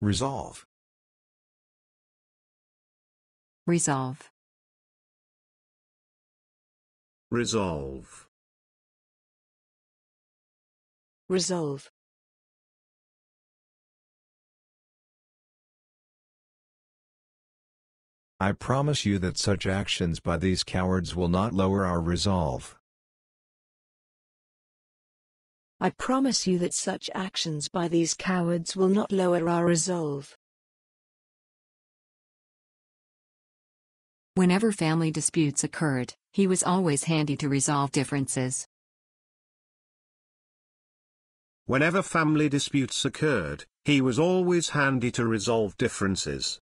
Resolve. Resolve. Resolve. Resolve. I promise you that such actions by these cowards will not lower our resolve. I promise you that such actions by these cowards will not lower our resolve. Whenever family disputes occurred, he was always handy to resolve differences. Whenever family disputes occurred, he was always handy to resolve differences.